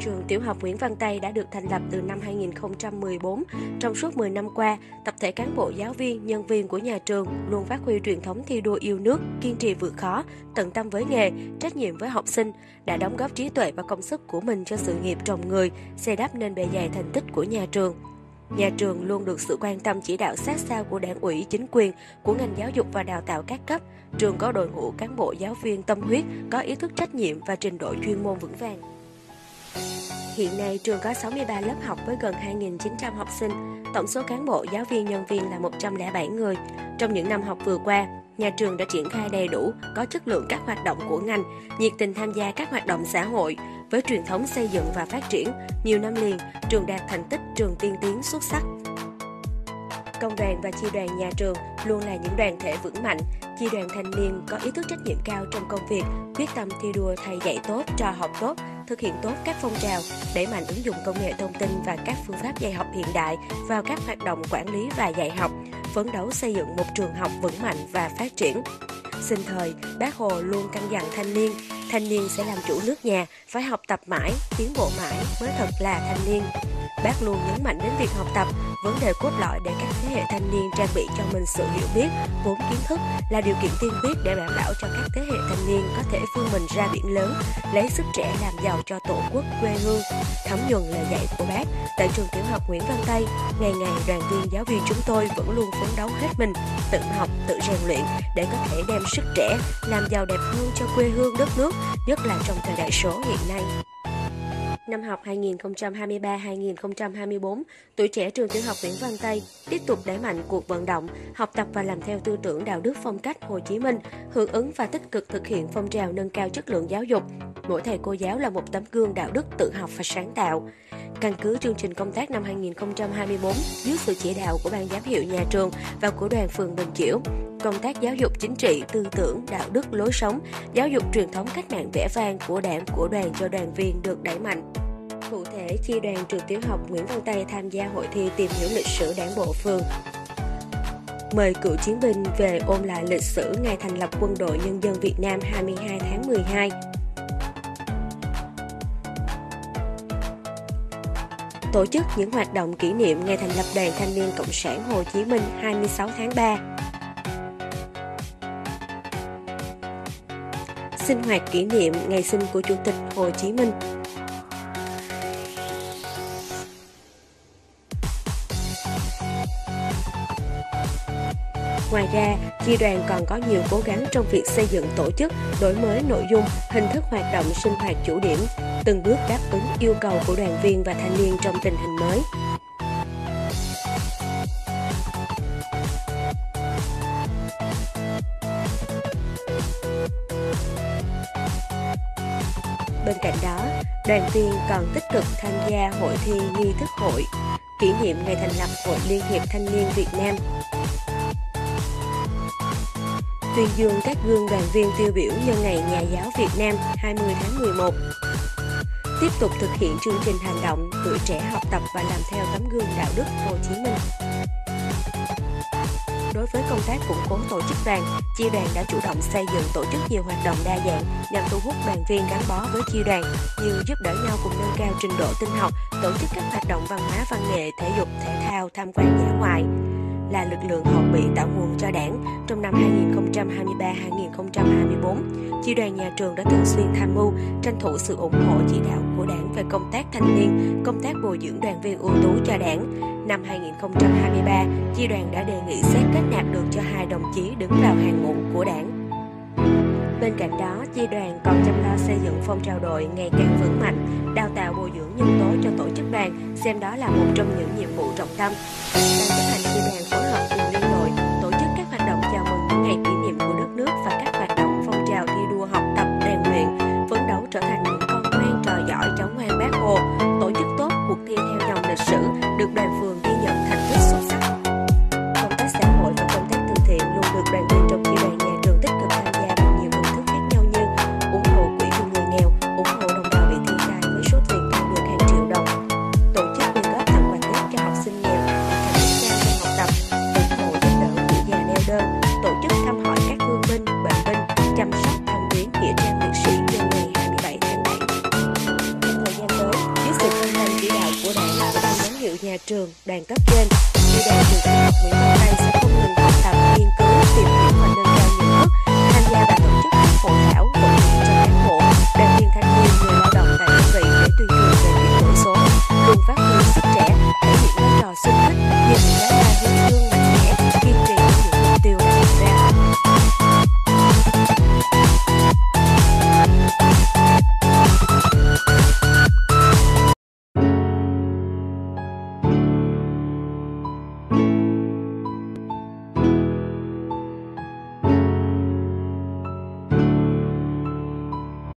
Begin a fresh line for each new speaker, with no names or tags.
Trường Tiểu học Nguyễn Văn Tây đã được thành lập từ năm 2014. Trong suốt 10 năm qua, tập thể cán bộ giáo viên, nhân viên của nhà trường luôn phát huy truyền thống thi đua yêu nước, kiên trì vượt khó, tận tâm với nghề, trách nhiệm với học sinh, đã đóng góp trí tuệ và công sức của mình cho sự nghiệp trồng người, xây đắp nên bề dày thành tích của nhà trường. Nhà trường luôn được sự quan tâm chỉ đạo sát sao của đảng ủy, chính quyền, của ngành giáo dục và đào tạo các cấp. Trường có đội ngũ cán bộ giáo viên tâm huyết, có ý thức trách nhiệm và trình độ chuyên môn vững vàng. Hiện nay, trường có 63 lớp học với gần 2.900 học sinh. Tổng số cán bộ, giáo viên, nhân viên là 107 người. Trong những năm học vừa qua, nhà trường đã triển khai đầy đủ, có chất lượng các hoạt động của ngành, nhiệt tình tham gia các hoạt động xã hội. Với truyền thống xây dựng và phát triển, nhiều năm liền, trường đạt thành tích trường tiên tiến xuất sắc. Công đoàn và chi đoàn nhà trường luôn là những đoàn thể vững mạnh, chi đoàn thanh niên có ý thức trách nhiệm cao trong công việc, quyết tâm thi đua thầy dạy tốt, trò học tốt, thực hiện tốt các phong trào, đẩy mạnh ứng dụng công nghệ thông tin và các phương pháp dạy học hiện đại vào các hoạt động quản lý và dạy học, phấn đấu xây dựng một trường học vững mạnh và phát triển. Sinh thời, bác Hồ luôn căn dặn thanh niên, thanh niên sẽ làm chủ nước nhà, phải học tập mãi, tiến bộ mãi mới thật là thanh niên. Bác luôn nhấn mạnh đến việc học tập, vấn đề cốt lõi để các thế hệ thanh niên trang bị cho mình sự hiểu biết, vốn kiến thức là điều kiện tiên quyết để đảm bảo cho các thế hệ thanh niên có thể vươn mình ra biển lớn, lấy sức trẻ làm giàu cho tổ quốc quê hương. Thấm nhuần lời dạy của bác, tại trường tiểu học Nguyễn Văn Tây, ngày ngày đoàn viên giáo viên chúng tôi vẫn luôn phấn đấu hết mình, tự học, tự rèn luyện để có thể đem sức trẻ làm giàu đẹp hơn cho quê hương đất nước, nhất là trong thời đại số hiện nay. Năm học 2023-2024, tuổi trẻ trường tiểu học Nguyễn Văn Tây tiếp tục đẩy mạnh cuộc vận động, học tập và làm theo tư tưởng đạo đức phong cách Hồ Chí Minh, hưởng ứng và tích cực thực hiện phong trào nâng cao chất lượng giáo dục. Mỗi thầy cô giáo là một tấm gương đạo đức tự học và sáng tạo. Căn cứ chương trình công tác năm 2024 dưới sự chỉ đạo của ban giám hiệu nhà trường và của đoàn phường Bình Chiểu, công tác giáo dục chính trị, tư tưởng, đạo đức, lối sống, giáo dục truyền thống cách mạng vẻ vang của đảng, của đoàn cho đoàn viên được đẩy mạnh. Cụ thể, chi đoàn trường tiểu học Nguyễn Văn Tây tham gia hội thi tìm hiểu lịch sử đảng bộ phường. Mời cựu chiến binh về ôn lại lịch sử ngày thành lập quân đội nhân dân Việt Nam 22 tháng 12. Tổ chức những hoạt động kỷ niệm ngày thành lập Đoàn Thanh niên Cộng sản Hồ Chí Minh 26 tháng 3. Sinh hoạt kỷ niệm ngày sinh của Chủ tịch Hồ Chí Minh Ngoài ra, chi đoàn còn có nhiều cố gắng trong việc xây dựng tổ chức, đổi mới nội dung, hình thức hoạt động sinh hoạt chủ điểm, từng bước đáp ứng yêu cầu của đoàn viên và thanh niên trong tình hình mới. Bên cạnh đó, đoàn viên còn tích cực tham gia hội thi nghi thức hội, kỷ niệm ngày thành lập Hội Liên hiệp Thanh niên Việt Nam tuyên dương các gương đoàn viên tiêu biểu nhân ngày Nhà giáo Việt Nam 20 tháng 11. Tiếp tục thực hiện chương trình hành động tuổi trẻ học tập và làm theo tấm gương đạo đức Hồ Chí Minh. Đối với công tác củng cố tổ chức đoàn, chi đoàn đã chủ động xây dựng tổ chức nhiều hoạt động đa dạng nhằm thu hút đoàn viên gắn bó với chi đoàn như giúp đỡ nhau cùng nâng cao trình độ tinh học, tổ chức các hoạt động văn hóa văn nghệ, thể dục, thể thao, tham quan dã ngoại, là lực lượng hậu bị tạo nguồn cho đảng. Trong năm 2023-2024, chi đoàn nhà trường đã thường xuyên tham mưu, tranh thủ sự ủng hộ chỉ đạo của đảng về công tác thanh niên, công tác bồi dưỡng đoàn viên ưu tú cho đảng. Năm 2023, chi đoàn đã đề nghị xét kết nạp được cho hai đồng chí đứng vào hàng ngũ của đảng. Bên cạnh đó, chi đoàn còn chăm lo xây dựng phong trào đội ngày càng vững mạnh, đào tạo bồi dưỡng nhân tố cho tổ chức đoàn, xem đó là một trong những nhiệm vụ trọng tâm. Ban chấp hành chi đoàn phối hợp nhà trường, đoàn cấp trên. Như đoàn trường học Nguyễn Văn Tây sẽ không ngừng học tập, nghiên cứu, tìm hiểu